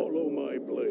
Follow my blade.